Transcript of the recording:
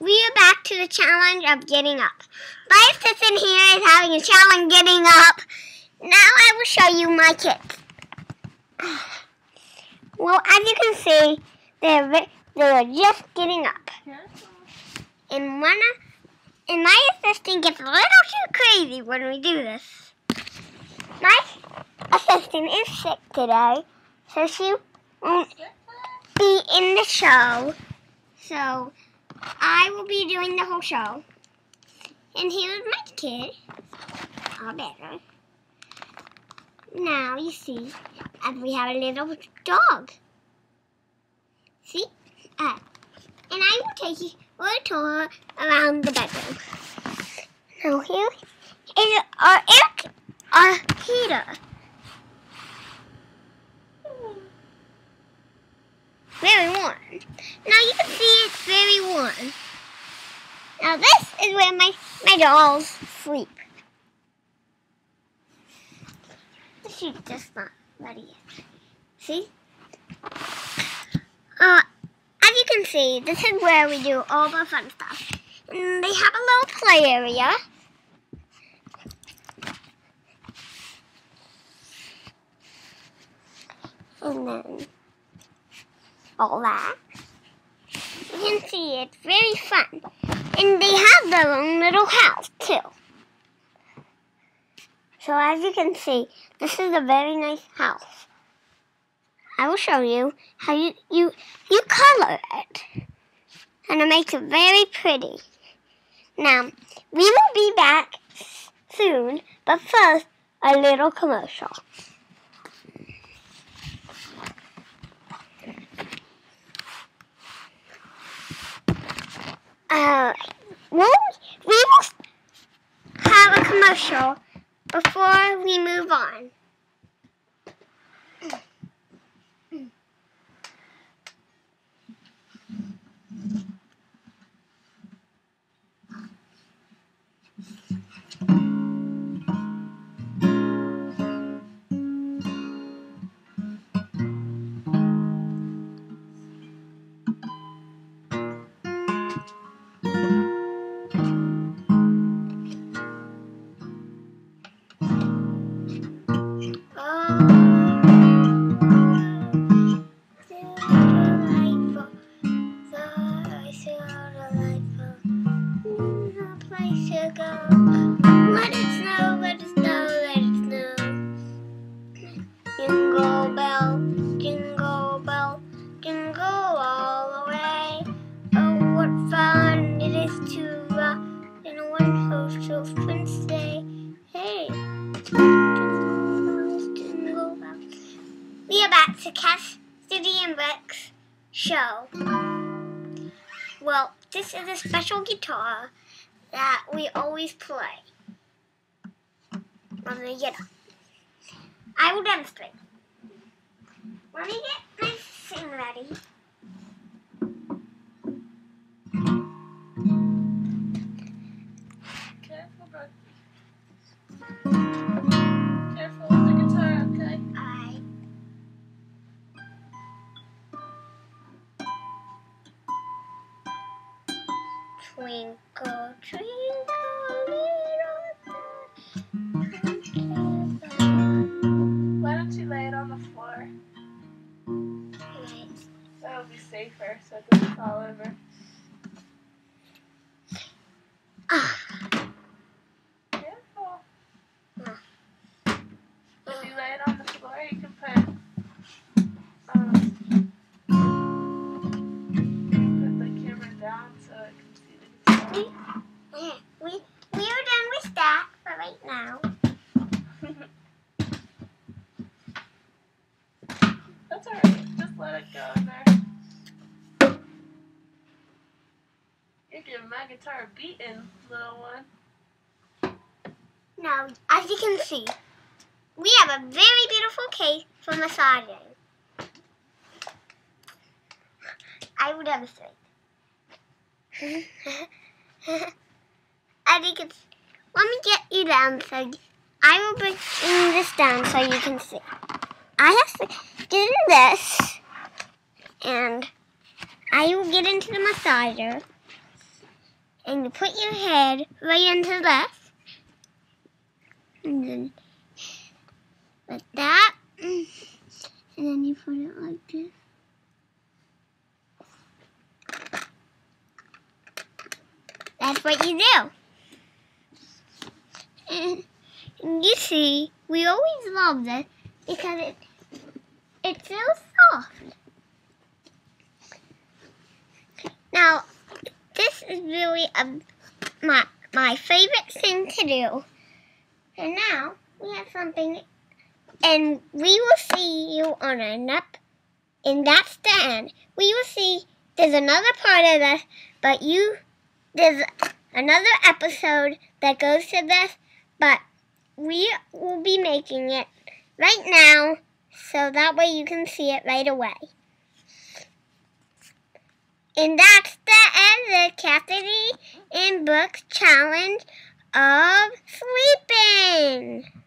we are back to the challenge of getting up. My assistant here is having a challenge getting up. Now I will show you my kids. Well, as you can see, they're they're just getting up. And one, and my assistant gets a little too crazy when we do this. My assistant is sick today, so she won't be in the show. So I will be doing the whole show. And here's my kid. All better. Now you see, and we have a little dog. See? Uh, and I will take you a tour around the bedroom. Now here is our air, our heater. Very warm. Now you can see it's very warm. Now this is where my, my dolls sleep. She's just not ready yet. See? Uh, as you can see, this is where we do all the fun stuff. And they have a little play area. And then all that. You can see it's very fun. And they have their own little house too. So as you can see, this is a very nice house. I will show you how you, you, you color it. And it makes it very pretty. Now, we will be back soon, but first, a little commercial. Uh, well, we will have a commercial before we move on. To Cassidy and sing and hope to find a friend to say, "Hey, jingle bells, jingle bells." We're about to cast Studi and Rex show. Well, this is a special guitar that we always play when we get up. I will demonstrate. Let me get my thing ready. Careful, bro. Careful with the guitar, okay? Aye. Twinkle, twinkle, fall over. Ah, Careful. Ah. If you lay it on the floor, you can put um, put the camera down so it can see the guitar. we we are done with that for right now. That's alright. Just let it go in there. You're my guitar a beating, little one. Now, as you can see, we have a very beautiful case for massaging. I will demonstrate. as you can see, let me get you down so I will bring this down so you can see. I have to get in this, and I will get into the massager. And you put your head right into this. And then like that. And then you put it like this. That's what you do. And you see, we always love this because it it's so soft. Now, this is really a, my my favorite thing to do. And now we have something, and we will see you on our nap, and that's the end. We will see. There's another part of this, but you there's another episode that goes to this, but we will be making it right now so that way you can see it right away. And that's book challenge of sleeping.